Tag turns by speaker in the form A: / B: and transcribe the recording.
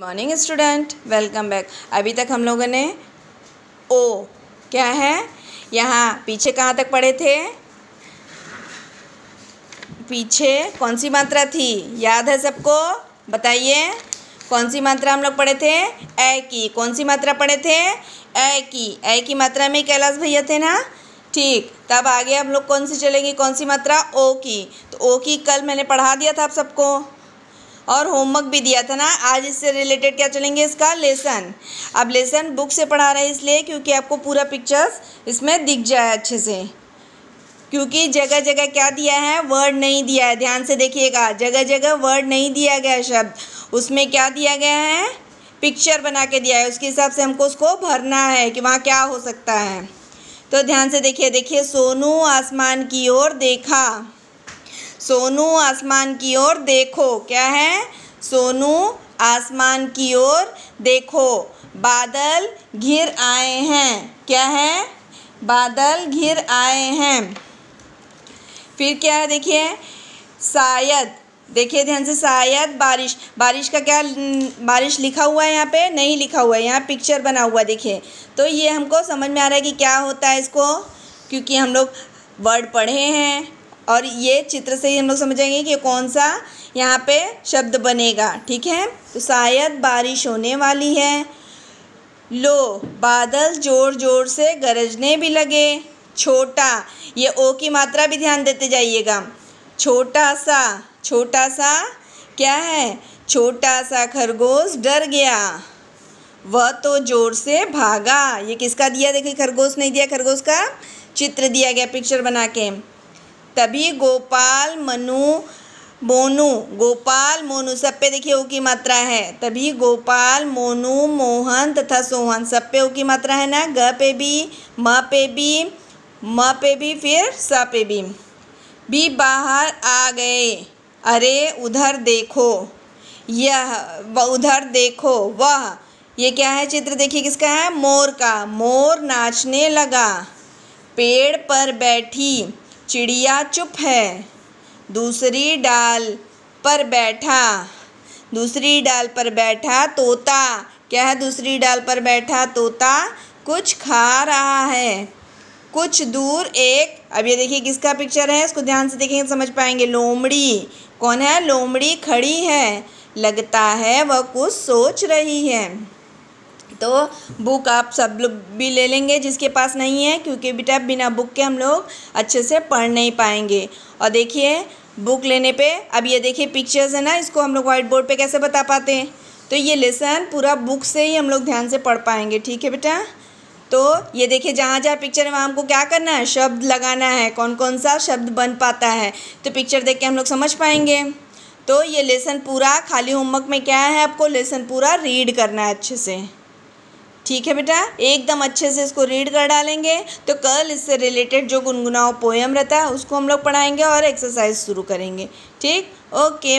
A: Morning student welcome back अभी तक हम लोगों ने ओ क्या है? यहाँ पीछे कहाँ तक पढ़े थे? पीछे कौन सी मात्रा थी? याद है सबको? बताइए। कौन सी मात्रा हम लोग पढ़े थे? ए की। कौन सी मात्रा पढ़े थे? ए की। ए की मात्रा में कैलाश भैया थे ना? ठीक। तब आगे हम लोग कौन सी चलेंगे? कौन सी मात्रा? ओ की। तो ओ की कल मैंने पढ़ा दिया था आप सबको। और होमवर्क भी दिया था ना। आज इससे रिलेटेड क्या चलेंगे इसका? लेसन अब लेसन बुक से पढ़ा रहे हैं इसलिए क्योंकि आपको पूरा पिक्चर्स इसमें दिख जाए अच्छे से। क्योंकि जगह जगह क्या दिया है? वर्ड नहीं दिया है। ध्यान से देखिएगा। जगह जगह वर्ड नहीं दिया गया शब्द। उसमें क्या दिया गया है? पिक्चर बना के दिया है। उसके हिसाब से हमको उसको भरना है कि वहाँ क्या हो सकता है। तो ध्यान से देखिए देखिए, सोनू आसमान की ओर देखा। सोनू आसमान की ओर देखो, क्या है? सोनू आसमान की ओर देखो, बादल घिर आए हैं, क्या है? बादल घिर आए हैं। फिर क्या है, देखिए, शायद, देखिए ध्यान से, शायद बारिश बारिश का क्या, बारिश लिखा हुआ है यहाँ पे? नहीं लिखा हुआ है, यहाँ पिक्चर बना हुआ, देखिए। तो ये हमको समझ में आ रहा है कि क्या होता है इसको, क्योंकि हम लोग वर्ड पढ़े हैं। और ये चित्र से ही हम लोग समझेंगे कि कौन सा यहाँ पे शब्द बनेगा, ठीक है? तो शायद बारिश होने वाली है। लो, बादल ज़ोर ज़ोर से गरजने भी लगे। छोटा, ये ओ की मात्रा भी ध्यान देते जाइएगा। छोटा सा छोटा सा क्या है? छोटा सा खरगोश डर गया। वह तो ज़ोर से भागा। ये किसका दिया? देखिए, खरगोश नहीं दिया, खरगोश का चित्र दिया गया, पिक्चर बना के। तभी गोपाल मनु मोनू, गोपाल मोनू सब पे देखिए ओ की मात्रा है। तभी गोपाल मोनू, मोहन तथा सोहन सब पे ओ की मात्रा है ना? ग पे भी, म पे भी, म पे भी, फिर स पे भी। भी बाहर आ गए। अरे, उधर देखो। यह उधर देखो। वह, ये क्या है चित्र? देखिए किसका है? मोर का। मोर नाचने लगा। पेड़ पर बैठी। चिड़िया चुप है। दूसरी डाल पर बैठा। दूसरी डाल पर बैठा तोता। क्या है दूसरी डाल पर बैठा तोता? कुछ खा रहा है। कुछ दूर एक, अब ये देखिए किसका पिक्चर है, इसको ध्यान से देखेंगे समझ पाएँगे। लोमड़ी। कौन है? लोमड़ी खड़ी है। लगता है वह कुछ सोच रही है। तो बुक आप सब लोग भी ले लेंगे, जिसके पास नहीं है, क्योंकि बेटा बिना बुक के हम लोग अच्छे से पढ़ नहीं पाएँगे। और देखिए बुक लेने पे, अब ये देखिए पिक्चर्स है ना, इसको हम लोग वाइट बोर्ड पे कैसे बता पाते हैं? तो ये लेसन पूरा बुक से ही हम लोग ध्यान से पढ़ पाएँगे, ठीक है बेटा? तो ये देखिए, जहाँ जहाँ पिक्चर है, वहाँ हमको क्या करना है? शब्द लगाना है कौन कौन सा शब्द बन पाता है? तो पिक्चर देख के हम लोग समझ पाएँगे। तो ये लेसन पूरा, खाली होमवर्क में क्या है आपको? लेसन पूरा रीड करना है अच्छे से। ठीक है बेटा? एकदम अच्छे से इसको रीड कर डालेंगे। तो कल इससे रिलेटेड जो गुनगुनाओ पोएम रहता है, उसको हम लोग पढ़ाएँगे और एक्सरसाइज शुरू करेंगे। ठीक? ओके